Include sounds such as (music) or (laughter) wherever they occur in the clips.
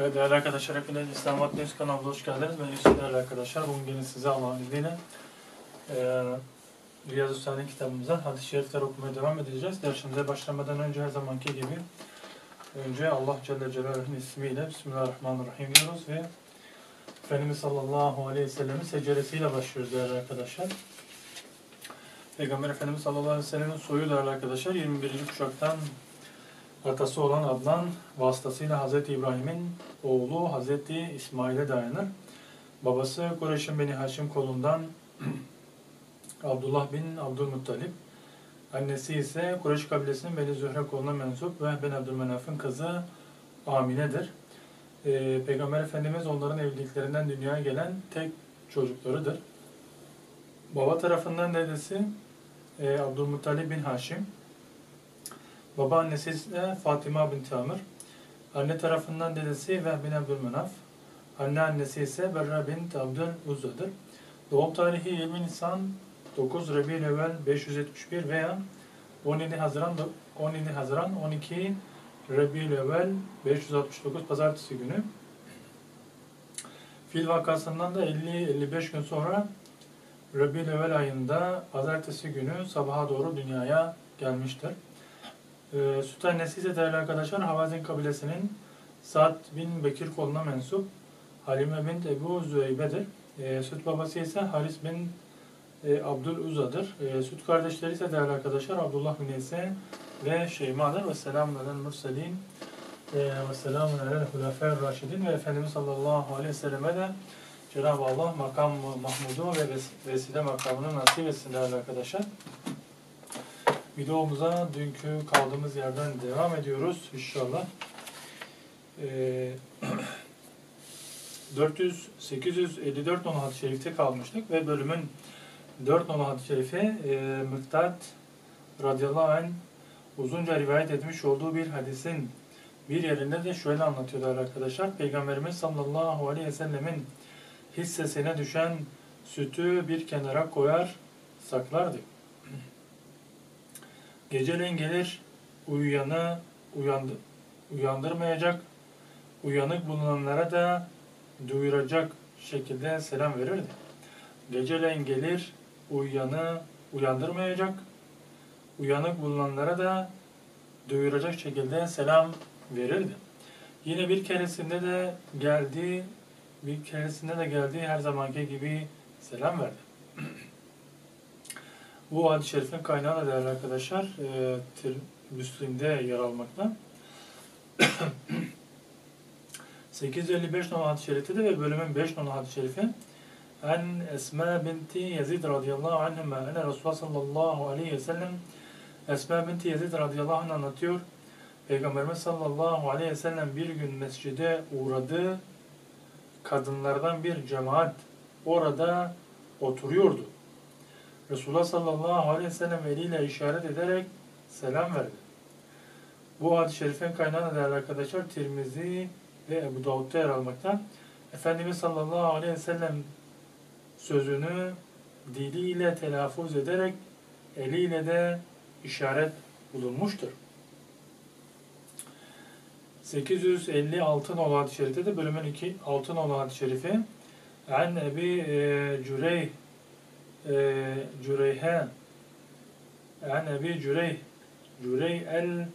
Evet değerli arkadaşlar hepiniz İslam Vat News kanalına hoş geldiniz. Ben Yusuf değerli arkadaşlar. Bugün yine size Allah'ın izniyle e, Riyaz-ı Salihin kitabımızdan hadis-i şerifler okumaya devam edeceğiz. Dersimize başlamadan önce her zamanki gibi önce Allah Celle Celaluhu'nun ismiyle Bismillahirrahmanirrahim diyoruz ve Efendimiz sallallahu aleyhi ve sellem'in seceresiyle başlıyoruz değerli arkadaşlar. Peygamber Efendimiz sallallahu aleyhi ve sellem'in soyu değerli arkadaşlar 21. kuşaktan atası olan Adnan vasıtasıyla Hz. İbrahim'in oğlu Hz. İsmail'e dayanır. Babası Kureyş'in Beni Haşim kolundan (clears throat) Abdullah bin Abdülmuttalip. Annesi ise Kureyş kabilesinin Beni Zühre koluna mensup ve Ben Abdülmenaf'ın kızı Amine'dir. Ee, Peygamber Efendimiz onların evliliklerinden dünyaya gelen tek çocuklarıdır. Baba tarafından dedesi e, Abdülmuttalip bin Haşim. Babaannesi ise Fatıma bin Amr. Anne tarafından dedesi Vehb bin Abdülmenaf. Anneannesi ise Berra bin Abdül Uzza'dır. Doğum tarihi 20 Nisan 9 Rabi'ül evvel 571 veya 17 Haziran 17 Haziran 12 Rabi'ül evvel 569 Pazartesi günü. Fil vakasından da 50-55 gün sonra Rabi'ül evvel ayında Pazartesi günü sabaha doğru dünyaya gelmiştir. E, süt annesi ise değerli arkadaşlar Havazin kabilesinin Sa'd bin Bekir koluna mensup Halime bin Ebu Züeybe'dir. E, süt babası ise Haris bin e, Abdül Uza'dır. E, süt kardeşleri ise değerli arkadaşlar Abdullah bin Ese ve Şeyma'dır. Ve selamun alel murselin e, ve selamun alel hulafâir raşidin ve Efendimiz sallallahu aleyhi ve selleme de Cenab-ı Allah makam Mahmud'u ve vesile makamını nasip etsin değerli arkadaşlar. Videomuza dünkü kaldığımız yerden devam ediyoruz inşallah. Ee, (clears throat) 400 854 nolu hadis-i şerifte kalmıştık ve bölümün 4 nolu hadis-i şerifi e, Mıktat radıyallahu anh uzunca rivayet etmiş olduğu bir hadisin bir yerinde de şöyle anlatıyorlar arkadaşlar. Peygamberimiz sallallahu aleyhi ve sellemin hissesine düşen sütü bir kenara koyar saklardı. Geceleyin gelir, uyuyanı uyandı, uyandırmayacak, uyanık bulunanlara da duyuracak şekilde selam verirdi. Geceleyin gelir, uyuyanı uyandırmayacak, uyanık bulunanlara da duyuracak şekilde selam verirdi. Yine bir keresinde de geldi, bir keresinde de geldi her zamanki gibi selam verdi. (clears throat) Bu hadis-i şerifin kaynağı da değerli arkadaşlar e, Müslim'de yer almakta. (clears throat) 855 numaralı hadis-i şerifte de ve bölümün 5 numaralı hadis-i şerifi En Esma binti Yazid radıyallahu anhüme ene Resulullah sallallahu aleyhi ve sellem Esma binti Yazid radıyallahu anh anlatıyor. Peygamberimiz sallallahu aleyhi ve sellem bir gün mescide uğradı. Kadınlardan bir cemaat orada oturuyordu. Resulullah sallallahu aleyhi ve sellem eliyle işaret ederek selam verdi. Bu hadis-i şerifin kaynağı değerli arkadaşlar Tirmizi ve Ebu Davud'da yer almakta. Efendimiz sallallahu aleyhi ve sellem sözünü diliyle telaffuz ederek eliyle de işaret bulunmuştur. 856 nolu hadis-i şerifte de bölümün 2 6 nolu hadis-i şerifi An Ebi Cüreyh جريهان. عن أبي جريه جري ال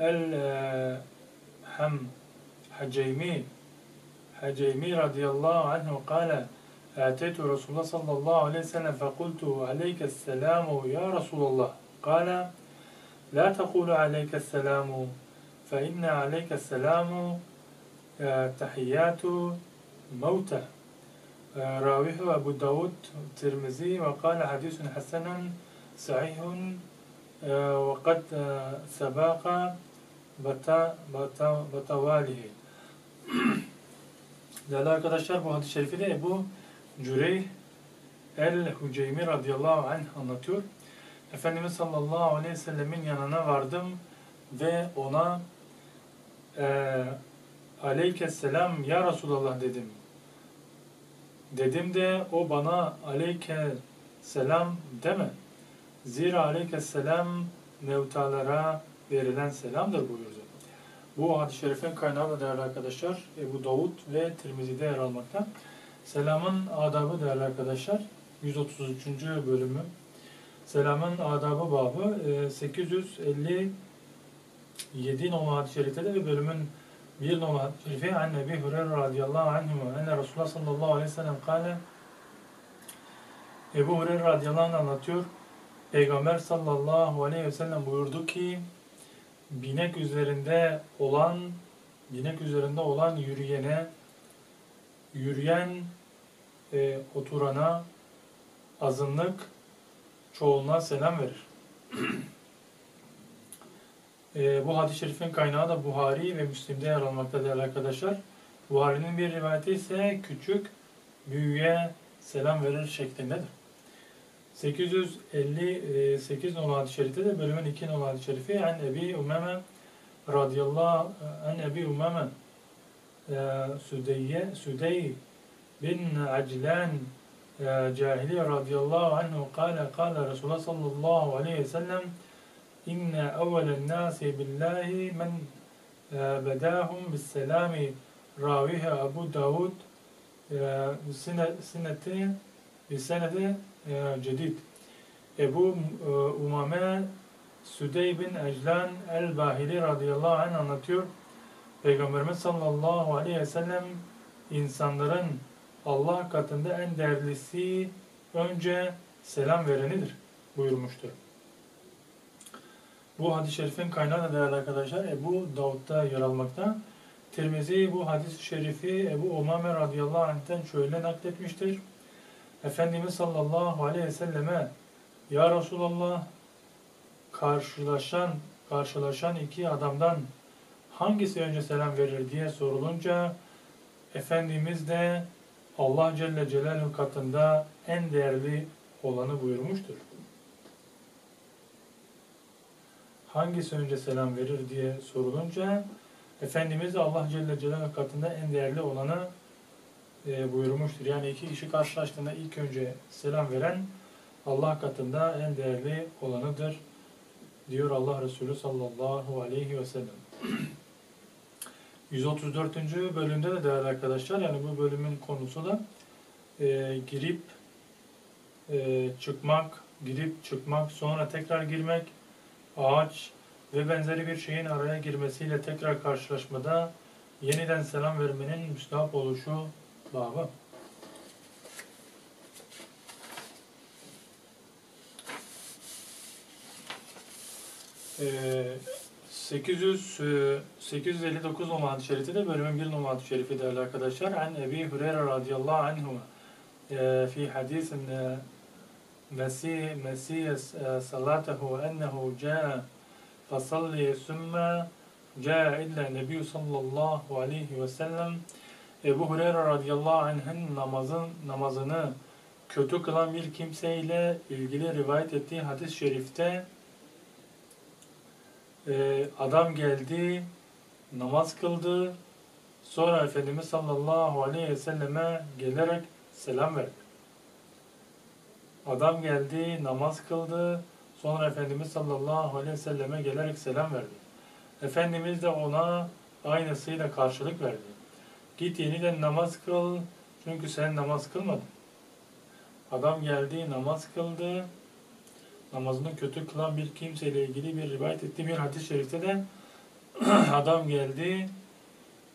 الحم حجيمي حجيمي رضي الله عنه قال أتيت رسول الله صلى الله عليه وسلم فقلت عليك السلام يا رسول الله. قال لا تقول عليك السلام فإن عليك السلام تحيات موتى. راويه أبو داود الترمذي وقال حديث حسن صحيح وقد سبق بتواله Değerli arkadaşlar bu hadis-i şerifi de Ebu Cüreyh el-Hüceymi radıyallahu anh anlatıyor. Efendimiz sallallahu aleyhi ve sellemin yanına vardım ve ona e, aleykesselam ya Resulallah dedim. Dedim de o bana aleyke selam deme. Zira aleyke selam mevtalara verilen selamdır buyurdu. Bu hadis-i şerifin kaynağı da değerli arkadaşlar Ebu Davud ve Tirmizi'de yer almakta. Selamın adabı değerli arkadaşlar 133. bölümü. Selamın adabı babı e, 857 numaralı hadis-i şerifte de ve bölümün bir numaralı hadis-i şerifi an Ebi Hureyre radıyallahu anhu enne Resulullah sallallahu aleyhi ve sellem kâle Ebu Hureyre radıyallahu anh anlatıyor. Peygamber sallallahu aleyhi ve sellem buyurdu ki binek üzerinde olan binek üzerinde olan yürüyene yürüyen e, oturana azınlık çoğuluna selam verir. (clears throat) e, bu hadis-i şerifin kaynağı da Buhari ve Müslim'de yer almakta değerli arkadaşlar. Buhari'nin bir rivayeti ise küçük büyüğe selam verir şeklindedir. 858 numaralı hadis-i şerifte de bölümün 2 numaralı hadis-i şerifi an Ebi Umame radıyallahu an Ebi Umame Südeyye Südey bin Aclan Cahili radıyallahu anhu kâle kâle Resulullah sallallahu aleyhi ve sellem inne evvelen nâsi billahi men bedâhum bis selami ravihe Abu Davud sineti bir senede cedid. Ebu Umame Südey bin Eclan el-Bahili radıyallahu anh anlatıyor. Peygamberimiz sallallahu aleyhi ve sellem insanların Allah katında en değerlisi önce selam verenidir buyurmuştur. Bu hadis-i şerifin kaynağı da değerli arkadaşlar Ebu Davud'da yer almakta. Tirmizi bu hadis-i şerifi Ebu Umame radıyallahu anh'ten şöyle nakletmiştir. Efendimiz sallallahu aleyhi ve selleme Ya Resulallah karşılaşan karşılaşan iki adamdan hangisi önce selam verir diye sorulunca Efendimiz de Allah Celle Celaluhu katında en değerli olanı buyurmuştur. Hangisi önce selam verir diye sorulunca Efendimiz Allah Celle Celaluhu katında en değerli olanı e, buyurmuştur. Yani iki kişi karşılaştığında ilk önce selam veren Allah katında en değerli olanıdır diyor Allah Resulü sallallahu aleyhi ve sellem. (clears throat) 134. bölümde de değerli arkadaşlar yani bu bölümün konusu da e, girip e, çıkmak, girip çıkmak, sonra tekrar girmek, ağaç ve benzeri bir şeyin araya girmesiyle tekrar karşılaşmada yeniden selam vermenin müstahap oluşu babı. Ee, 800 859 numaralı hadis-i şerifi de bölümün 1 numaralı şerifi değerli arkadaşlar. An Ebi Hureyre radıyallahu anhu fi hadisin Mesih Mesih salatahu ennehu caa fasalli sümme caa illa nebiyyü sallallahu aleyhi ve sellem Ebu Hureyre radıyallahu anh'ın namazın, namazını kötü kılan bir kimseyle ilgili rivayet ettiği hadis-i şerifte e, adam geldi, namaz kıldı, sonra Efendimiz sallallahu aleyhi ve selleme gelerek selam verdi. Adam geldi, namaz kıldı, sonra Efendimiz sallallahu aleyhi ve selleme gelerek selam verdi. Efendimiz de ona aynısıyla karşılık verdi. Git yeniden namaz kıl. Çünkü sen namaz kılmadın. Adam geldi, namaz kıldı. Namazını kötü kılan bir kimseyle ilgili bir rivayet ettiği bir hadis-i şerifte de (clears throat) adam geldi,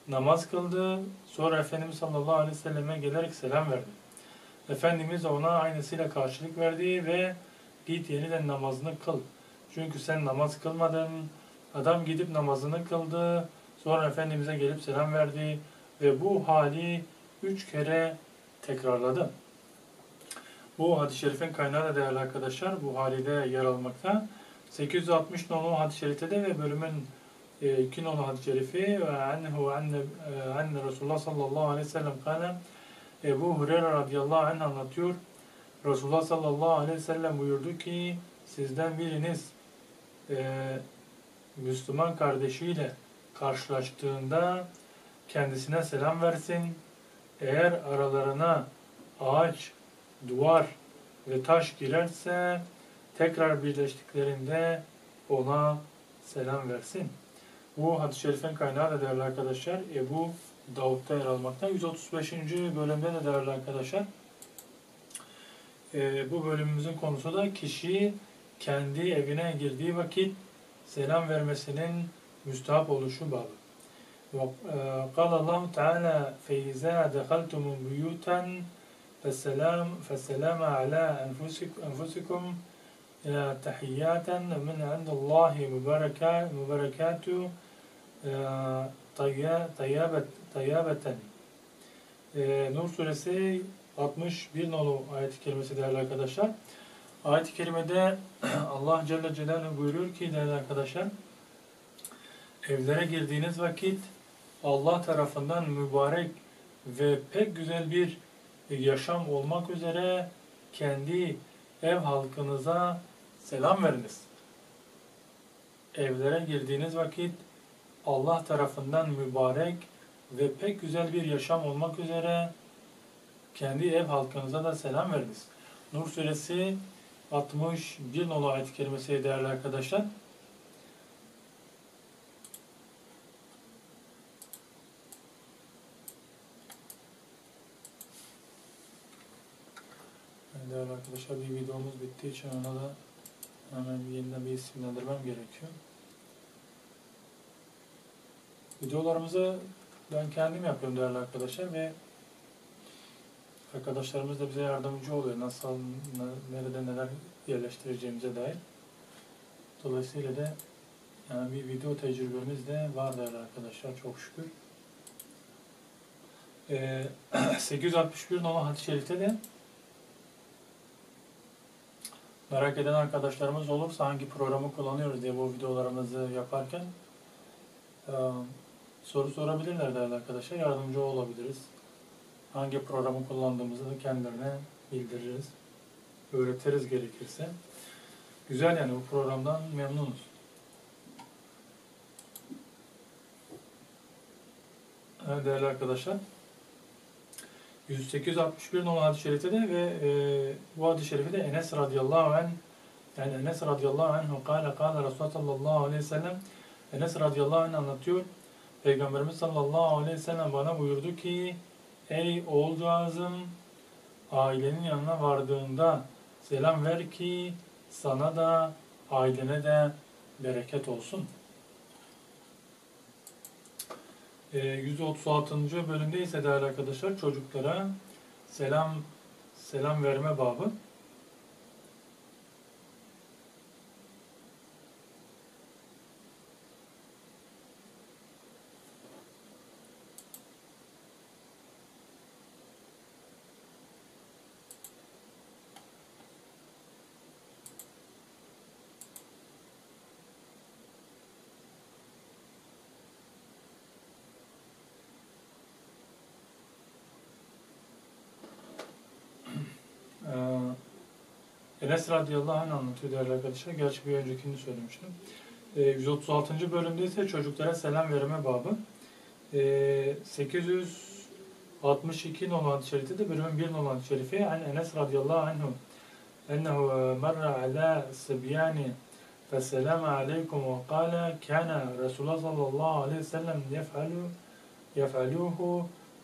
namaz kıldı. Sonra Efendimiz sallallahu aleyhi ve selleme gelerek selam verdi. Efendimiz ona aynısıyla karşılık verdi ve git yeniden namazını kıl. Çünkü sen namaz kılmadın. Adam gidip namazını kıldı. Sonra Efendimiz'e gelip selam verdi ve bu hali üç kere tekrarladı. Bu hadis-i şerifin kaynağı da değerli arkadaşlar Buhari'de yer almakta. 860 nolu hadis-i şerifte de ve bölümün 2 e, nolu hadis-i şerifi ve annehu anne, e, anne Resulullah sallallahu aleyhi ve sellem kâle Ebu Hureyre radıyallahu anh anlatıyor. Resulullah sallallahu aleyhi ve sellem buyurdu ki sizden biriniz e, Müslüman kardeşiyle karşılaştığında kendisine selam versin. Eğer aralarına ağaç, duvar ve taş girerse tekrar birleştiklerinde ona selam versin. Bu hadis-i şerifin kaynağı da değerli arkadaşlar Ebu Davud'da yer almakta. 135. bölümde de değerli arkadaşlar e, bu bölümümüzün konusu da kişi kendi evine girdiği vakit selam vermesinin müstahap oluşu babı. قال الله تعالى فإذا دخلتم بيوتا فالسلام فالسلام على أنفسكم أنفسكم تحيات من عند الله مباركات مباركات tayyabatani. Ee, Nur suresi 61 nolu ayet-i kerimesi değerli arkadaşlar. Ayet-i kerimede (clears throat) Allah Celle Celaluhu buyuruyor ki değerli arkadaşlar evlere girdiğiniz vakit Allah tarafından mübarek ve pek güzel bir yaşam olmak üzere kendi ev halkınıza selam veriniz. Evlere girdiğiniz vakit Allah tarafından mübarek ve pek güzel bir yaşam olmak üzere kendi ev halkınıza da selam veriniz. Nur suresi 61 nolu ayet-i kerimesi değerli arkadaşlar. Değerli arkadaşlar bir videomuz bittiği için ona da hemen yeniden bir isimlendirmem gerekiyor. Videolarımızı ben kendim yapıyorum değerli arkadaşlar ve arkadaşlarımız da bize yardımcı oluyor. Nasıl, nerede neler yerleştireceğimize dair. Dolayısıyla da yani bir video tecrübemiz de var değerli arkadaşlar çok şükür. Ee, (clears throat) 861 numara hadis-i şerifte de merak eden arkadaşlarımız olursa hangi programı kullanıyoruz diye bu videolarımızı yaparken soru sorabilirler değerli arkadaşlar. Yardımcı olabiliriz. Hangi programı kullandığımızı da kendilerine bildiririz. Öğretiriz gerekirse. Güzel yani bu programdan memnunuz. Evet değerli arkadaşlar. 108-61 numaralı hadis-i şerifte de ve e, bu hadis-i şerifi de Enes radıyallahu anh yani Enes radıyallahu anhu kâle kâle Resulullah sallallahu aleyhi ve sellem Enes radıyallahu anh anlatıyor. Peygamberimiz sallallahu aleyhi ve sellem bana buyurdu ki Ey oğulcağızım ailenin yanına vardığında selam ver ki sana da ailene de bereket olsun. 136. bölümde ise değerli arkadaşlar çocuklara selam selam verme babı. Enes radıyallahu anh anlatıyor değerli arkadaşlar. Gerçi bir öncekini söylemiştim. E, 136. bölümde ise çocuklara selam verme babı. E, 862 nolu hadis-i şerifi de bölümün 1 nolu hadis-i şerifi. An Enes radıyallahu anhu ennehu merra ala sibyani فَسَلَامَ عَلَيْكُمْ وَقَالَ كَانَ رَسُولَ صَلَّى اللّٰهُ عَلَيْهِ وسلم يَفْعَلُ يَفْعَلُوهُ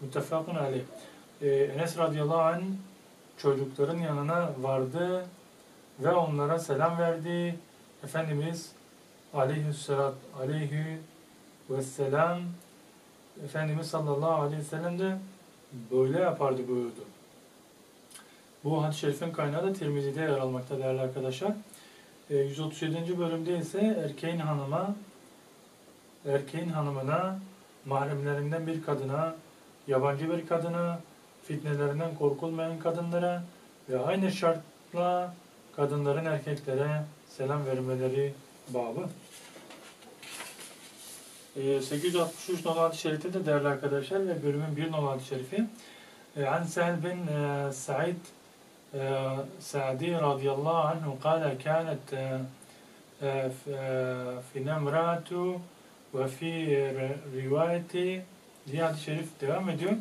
مُتَّفَقٌ عَلَيْهِ Enes radıyallahu anh çocukların yanına vardı ve onlara selam verdi. Efendimiz aleyhisselat aleyhi ve selam Efendimiz sallallahu aleyhi ve sellem de böyle yapardı buyurdu. Bu hadis-i şerifin kaynağı da Tirmizi'de yer almakta değerli arkadaşlar. 137. E, bölümde ise erkeğin hanıma erkeğin hanımına mahremlerinden bir kadına yabancı bir kadına fitnelerinden korkulmayan kadınlara ve aynı şartla kadınların erkeklere selam vermeleri babı. E, 863 nolu hadis-i şerifi de değerli arkadaşlar ve bölümün 1 nolu hadis-i şerifi. E, An Sehl bin e, Sa'id e, Sa'di radıyallahu anhu kâle kânet e, e, fi nemratu ve fi rivayeti diye hadis-i şerif devam ediyor.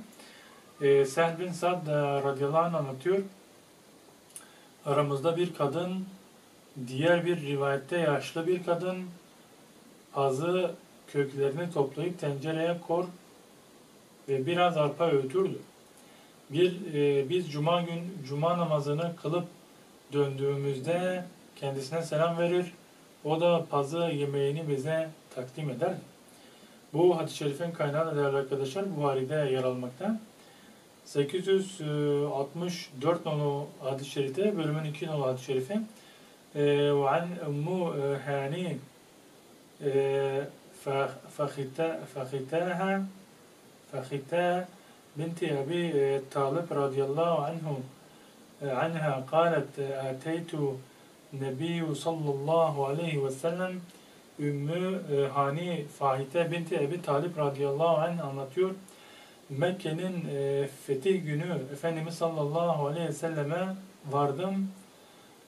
E, Sehl bin Sad e, radıyallahu anh anlatıyor aramızda bir kadın, diğer bir rivayette yaşlı bir kadın, azı köklerini toplayıp tencereye kor ve biraz arpa öğütürdü. Bir e, biz cuma gün cuma namazını kılıp döndüğümüzde kendisine selam verir. O da pazı yemeğini bize takdim eder. Bu hadis-i şerifin kaynağı değerli arkadaşlar Buhari'de yer almakta. 864 nolu hadis-i şerifte bölümün 2 nolu hadis-i şerifi وعن أم هاني فختاها فختا بنت أبي طالب رضي الله عنه عنها قالت أتيت النبي صلى الله عليه وسلم Ümmü Hani Fahite binti Ebi Talip radıyallahu anh anlatıyor. Mekke'nin e, fetih günü Efendimiz sallallahu aleyhi ve selleme vardım.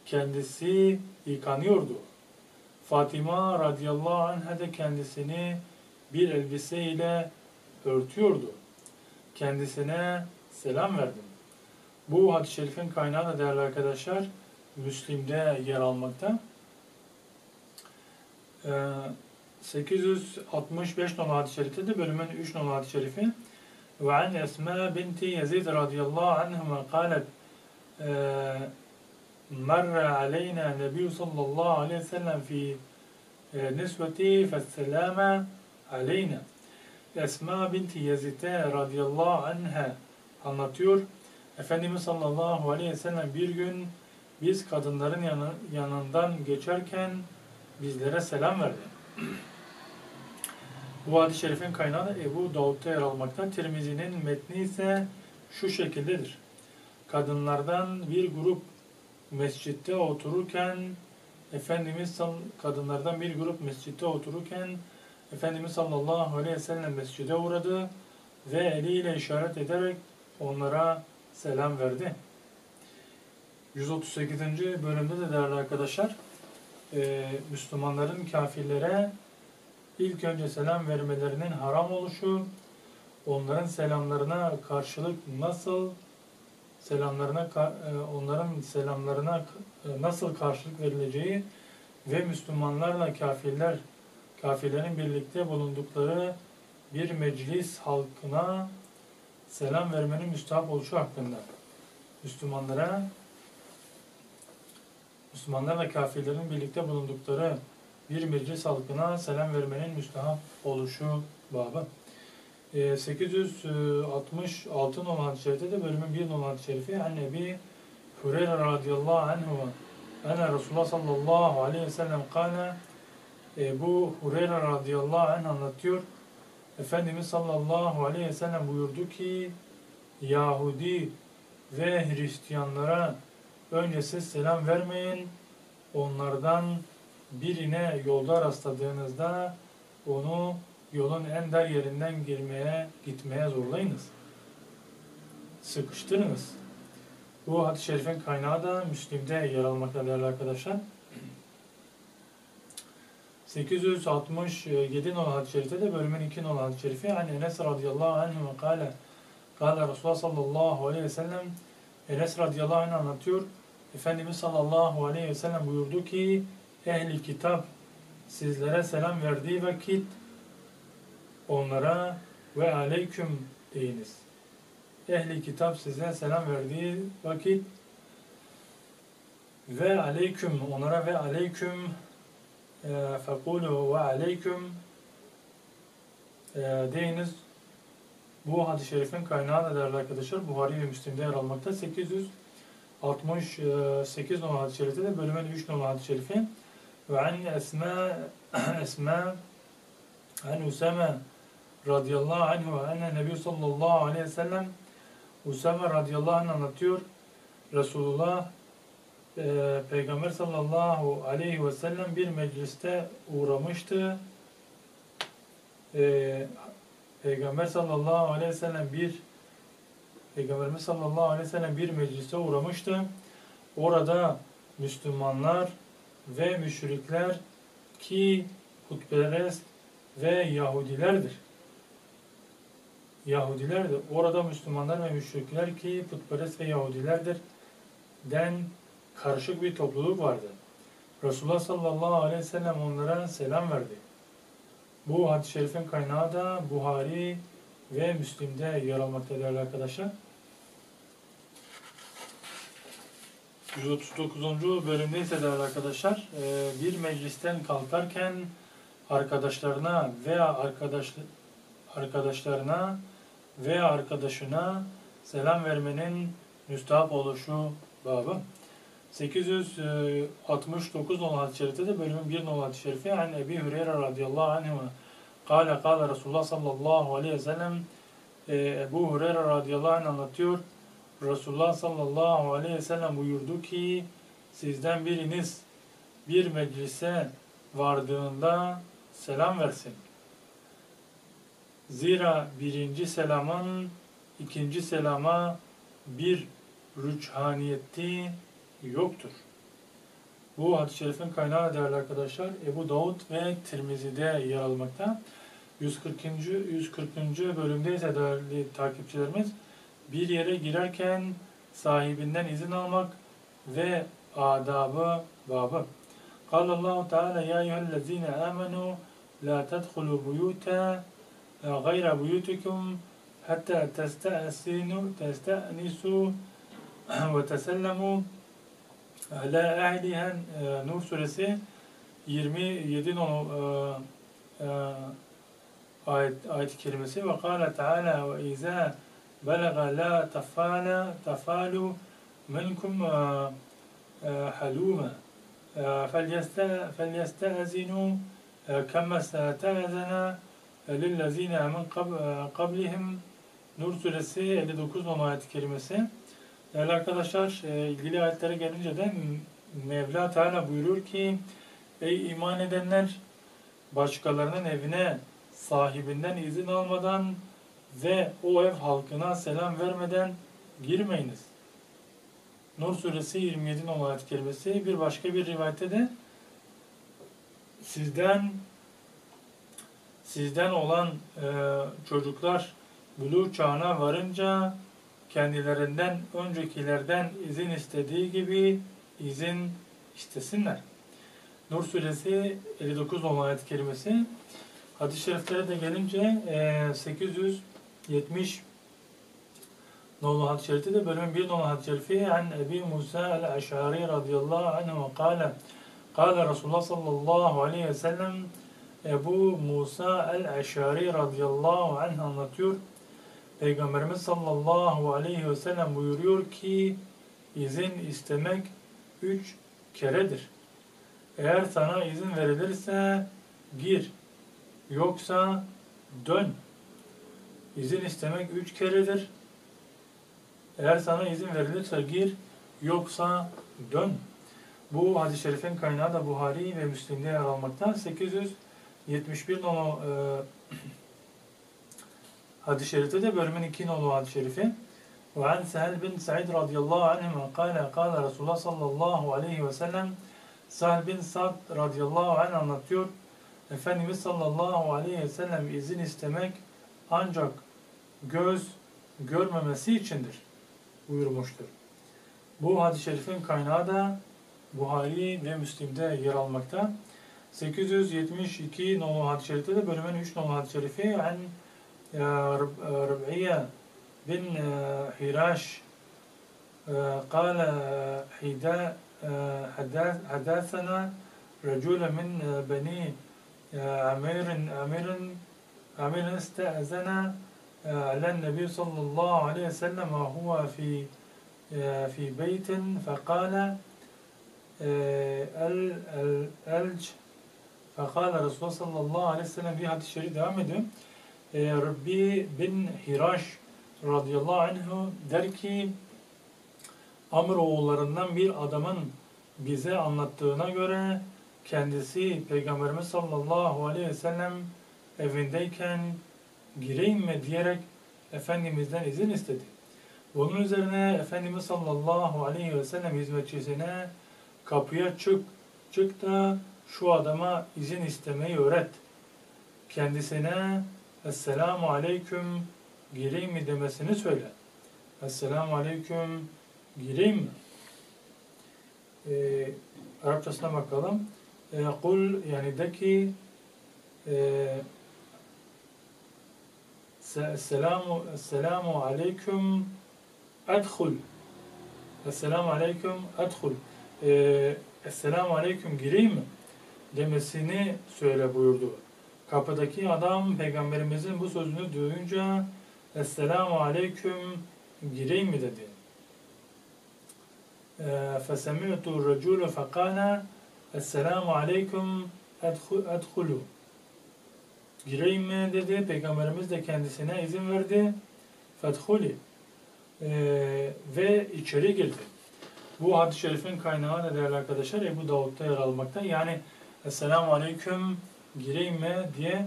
Kendisi yıkanıyordu. Fatima radıyallahu anh'a de kendisini bir elbise ile örtüyordu. Kendisine selam verdim. Bu hadis-i şerifin kaynağı da değerli arkadaşlar Müslim'de yer almakta. Ee, 865 numaralı hadis-i şerifte de bölümün 3 numaralı hadis-i şerifi وعن أسماء بنت يزيد رضي الله عنهما قالت مر علينا النبي صلى الله عليه وسلم في نسوتي فالسلام علينا Esma binti Yazid'e radıyallahu anha anlatıyor. Efendimiz sallallahu aleyhi ve sellem bir gün biz kadınların yanı, yanından geçerken bizlere selam verdi. Bu hadis-i şerifin kaynağı Ebu Davud'da yer almakta. Tirmizi'nin metni ise şu şekildedir. Kadınlardan bir grup mescitte otururken Efendimiz kadınlardan bir grup mescitte otururken Efendimiz sallallahu aleyhi ve sellem mescide uğradı ve eliyle işaret ederek onlara selam verdi. 138. bölümde de değerli arkadaşlar Müslümanların kafirlere ilk önce selam vermelerinin haram oluşu, onların selamlarına karşılık nasıl selamlarına onların selamlarına nasıl karşılık verileceği ve Müslümanlarla kafirler kafirlerin birlikte bulundukları bir meclis halkına selam vermenin müstahap oluşu hakkında. Müslümanlara Müslümanlarla kafirlerin birlikte bulundukları bir meclis halkına selam vermenin müstahap oluşu babı. E, 866 numaralı şerifte de bölümün 1 numaralı şerifi Anne bir Hureyre radıyallahu anhu Ene Resulullah sallallahu aleyhi ve sellem kâne Ebu Hureyre radıyallahu anh anlatıyor. Efendimiz sallallahu aleyhi ve sellem buyurdu ki Yahudi ve Hristiyanlara önce siz selam vermeyin. Onlardan birine yolda rastladığınızda onu yolun en dar yerinden girmeye, gitmeye zorlayınız. Sıkıştırınız. Bu hadis-i şerifin kaynağı da Müslim'de yer almakta değerli arkadaşlar. 867 nol hadis-i şerifte de bölümün 2 nol hadis-i şerifi yani Enes radıyallahu anh ve kâle kâle Resulullah sallallahu aleyhi ve sellem Enes radıyallahu anh anlatıyor. Efendimiz sallallahu aleyhi ve sellem buyurdu ki ehli kitap sizlere selam verdiği vakit onlara ve aleyküm deyiniz. Ehli kitap size selam verdiği vakit ve aleyküm onlara ve aleyküm fekulu ve aleyküm deyiniz. Bu hadis-i şerifin kaynağı da değerli arkadaşlar Buhari ve Müslim'de yer almakta. 868 numaralı hadis-i şerifte de bölümün 3 numaralı hadis-i şerifi an esma (clears throat) esma an Usame radıyallahu anhu ve enne nebi sallallahu aleyhi ve sellem Usame radıyallahu anh anlatıyor. Resulullah e, Peygamber sallallahu aleyhi ve sellem bir mecliste uğramıştı. E, Peygamber sallallahu aleyhi ve sellem bir Peygamberimiz sallallahu aleyhi ve sellem bir meclise uğramıştı. Orada Müslümanlar ve müşrikler ki putperest ve Yahudilerdir. Yahudilerdir. Orada Müslümanlar ve müşrikler ki putperest ve Yahudilerdir den karışık bir topluluk vardı. Resulullah sallallahu aleyhi ve sellem onlara selam verdi. Bu hadis-i şerifin kaynağı da Buhari ve Müslim'de yer almakta değerli arkadaşlar. 139. bölümde ise değerli arkadaşlar e, bir meclisten kalkarken arkadaşlarına veya arkadaş arkadaşlarına veya arkadaşına selam vermenin müstahap oluşu babı. 869 nolu hadis-i şerifte de bölümün 1 nolu hadis-i şerifi yani Ebi Hüreyre radıyallahu anh Kale kale Resulullah sallallahu aleyhi ve sellem e, Ebu Hureyre radıyallahu anh anlatıyor. Resulullah sallallahu aleyhi ve sellem buyurdu ki sizden biriniz bir meclise vardığında selam versin. Zira birinci selamın ikinci selama bir rüçhaniyeti yoktur. Bu hadis-i şerifin kaynağı değerli arkadaşlar Ebu Davud ve Tirmizi'de yer almakta. 140. 140. bölümde ise değerli takipçilerimiz bir yere girerken sahibinden izin almak ve adabı babı. قال الله تعالى يا أيها الذين آمنوا لا تدخلوا بيوتا غير بيوتكم حتى تستأنسوا تستأنسوا وتسلموا على أهلها نور سورسي 27 آية آية كلمة وقال تعالى وإذا belaga la tafâla tafâlu minkum halûme فليستأذنوا كما استأذن للذين من قبلهم Nur suresi 59 nolu ayet kelimesi. Değerli arkadaşlar, ilgili ayetlere gelince de Mevla Teala buyurur ki Ey iman edenler başkalarının evine sahibinden izin almadan ve o ev halkına selam vermeden girmeyiniz. Nur suresi 27 nolu ayet kelimesi. Bir başka bir rivayette de sizden sizden olan e, çocuklar buluğ çağına varınca kendilerinden öncekilerden izin istediği gibi izin istesinler. Nur suresi 59 nolu ayet kelimesi. Hadis-i şeriflere de gelince e, 870 nolu hadis-i şerifi de bölümün bir nolu hadis-i şerifi an Ebi Musa el-Eş'ari radıyallahu anhu kâle kâle Resulullah sallallahu aleyhi ve sellem Ebu Musa el-Eş'ari radıyallahu anh anlatıyor. Peygamberimiz sallallahu aleyhi ve sellem buyuruyor ki izin istemek üç keredir. Eğer sana izin verilirse gir. Yoksa dön. İzin istemek üç keredir. Eğer sana izin verilirse gir. Yoksa dön. Bu hadis-i şerifin kaynağı da Buhari ve Müslim'de yer almakta. 871 nolu e, (clears throat) hadis-i şerifte de bölümün 2 nolu hadis-i şerifi. وعن سهل بن سعيد رضي الله عنهما قال قال رسول الله صلى الله عليه وسلم Sahel bin Sa'd radıyallahu anh anlatıyor. Efendimiz sallallahu aleyhi ve sellem izin istemek ancak göz görmemesi içindir buyurmuştur. Bu hadis-i şerifin kaynağı da Buhari ve Müslim'de yer almakta. 872 nolu hadis-i şerifte de bölümün 3 nolu hadis-i şerifi an Rıb'iye bin Hiraş قال حداء حدثنا رجل من بني عمير عمير عمير استأذن على النبي صلى الله عليه وسلم وهو في في بيت فقال الألج فقال رسول صلى الله عليه وسلم bir hadis-i şerif devam ediyor. Rabbi bin Hiraş radıyallahu anhu der ki Amr oğullarından bir adamın bize anlattığına göre kendisi Peygamberimiz sallallahu aleyhi ve sellem evindeyken gireyim mi diyerek Efendimiz'den izin istedi. Bunun üzerine Efendimiz sallallahu aleyhi ve sellem hizmetçisine kapıya çık, çık da şu adama izin istemeyi öğret. Kendisine Esselamu aleyküm gireyim mi demesini söyle. Esselamu aleyküm gireyim mi? Ee, Arapçasına bakalım. E, kul yani de ki Ee, Se- Selamu, selamu aleyküm adhul. Esselamu aleyküm adhul. Ee, Esselamu aleyküm gireyim mi? Demesini söyle buyurdu. Kapıdaki adam peygamberimizin bu sözünü duyunca Esselamu aleyküm gireyim mi dedi. فسمعت الرجل فقال السلام عليكم ادخلوا gireyim mi dedi. Peygamberimiz de kendisine izin verdi. Fethuli ee, ve içeri girdi. Bu hadis-i şerifin kaynağı ne değerli arkadaşlar? Ebu Davud'da yer almakta. Yani Esselamu Aleyküm gireyim mi diye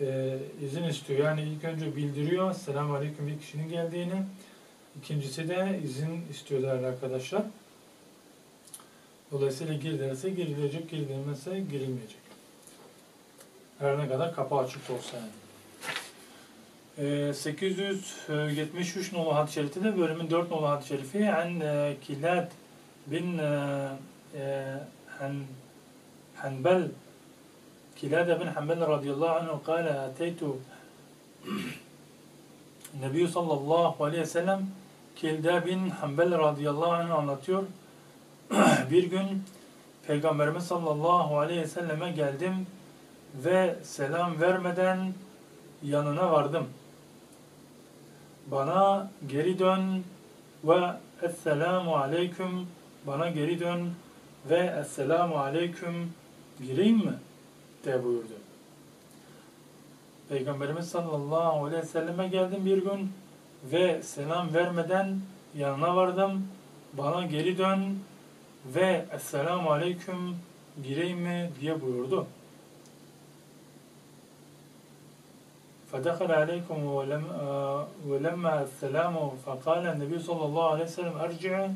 e, izin istiyor. Yani ilk önce bildiriyor Esselamu Aleyküm bir kişinin geldiğini. İkincisi de izin istiyor değerli arkadaşlar. Dolayısıyla gir derse girilecek, girilmezse girilmeyecek. Her ne kadar kapı açık olsa yani. Ee, 873 nolu hadis-i şerifi de bölümün 4 nolu hadis-i şerifi an e, Kilad bin e, e, Han Hanbel Kilad bin Hanbel radıyallahu anhu kâle ateytu (clears throat) Nebi sallallahu aleyhi ve sellem Kilda bin Hanbel radıyallahu anh anlatıyor. (clears throat) bir gün Peygamberimiz sallallahu aleyhi ve selleme geldim ve selam vermeden yanına vardım. Bana geri dön ve Esselamu Aleyküm bana geri dön ve Esselamu Aleyküm gireyim mi? de buyurdu. Peygamberimiz sallallahu aleyhi ve selleme geldim bir gün ve selam vermeden yanına vardım. Bana geri dön ve Esselamu Aleyküm gireyim mi diye buyurdu. فدخل عليكم ولم آه، ولما السلام فقال النبي صلى الله عليه وسلم أرجع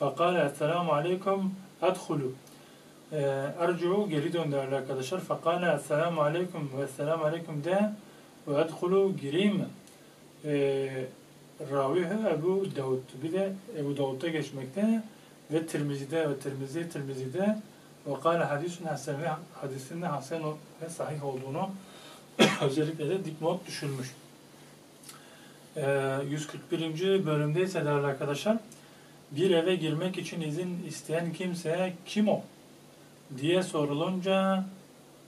فقال السلام عليكم أدخلوا. آه، أرجعوا جريدون arkadaşlar فقال السلام عليكم والسلام عليكم ده وأدخلوا جريم آه، راويه أبو داود. بدا أبو داود geçmekte ve Tirmizi'de ve Tirmizi Tirmizi'de وقال حديثنا حسن حديثنا حسن صحيح olduğunu (coughs) özellikle de dipnot düşülmüş. Ee, 141. bölümde ise değerli arkadaşlar bir eve girmek için izin isteyen kimse kim o? diye sorulunca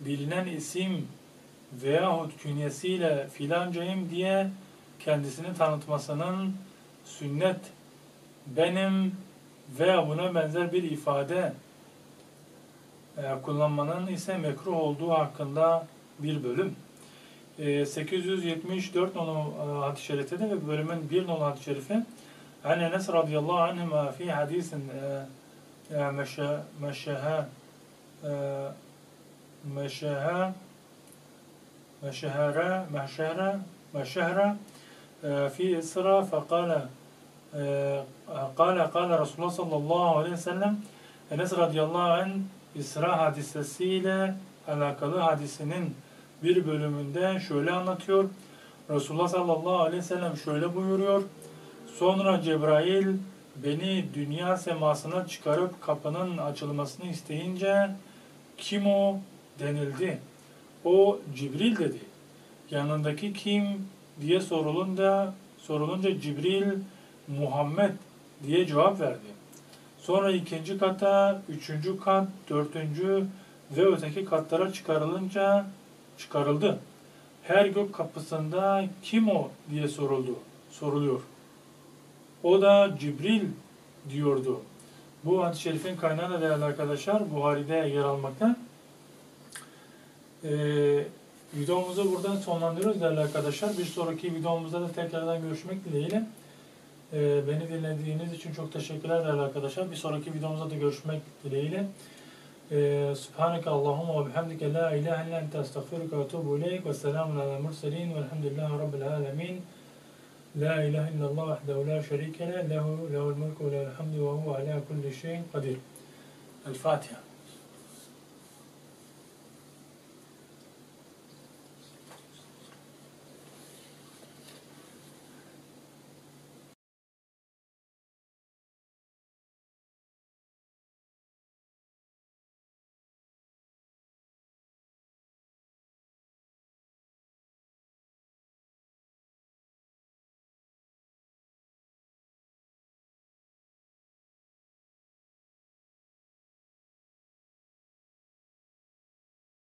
bilinen isim veyahut künyesiyle filancayım diye kendisini tanıtmasının sünnet benim veya buna benzer bir ifade e, kullanmanın ise mekruh olduğu hakkında bir bölüm. E, 874 nolu e, hadis-i şerifte de ve bölümün bir nolu hadis-i şerifi An Enes radıyallahu anhuma fi hadisin meşeha meşeha meşehara meşehara meşehra في إسرى فقال قال قال رسول الله صلى الله عليه وسلم Enes radıyallahu anh İsra hadisesiyle alakalı hadisinin bir bölümünde şöyle anlatıyor. Resulullah sallallahu aleyhi ve sellem şöyle buyuruyor. Sonra Cebrail beni dünya semasına çıkarıp kapının açılmasını isteyince kim o denildi. O Cibril dedi. Yanındaki kim diye sorulunca sorulunca Cibril Muhammed diye cevap verdi. Sonra ikinci kata, üçüncü kat, dördüncü ve öteki katlara çıkarılınca çıkarıldı. Her gök kapısında kim o diye soruldu, soruluyor. O da Cibril diyordu. Bu hadis-i şerifin kaynağı da değerli arkadaşlar Buhari'de yer almakta. Ee, videomuzu buradan sonlandırıyoruz değerli arkadaşlar. Bir sonraki videomuzda da tekrardan görüşmek dileğiyle. Ee, beni dinlediğiniz için çok teşekkürler değerli arkadaşlar. Bir sonraki videomuzda da görüşmek dileğiyle. إيه، سبحانك اللهم وبحمدك لا إله إلا أنت أستغفرك وأتوب إليك والسلام على المرسلين والحمد لله رب العالمين. لا إله إلا الله وحده لا شريك له له الملك وله الحمد وهو على كل شيء قدير. الفاتحة.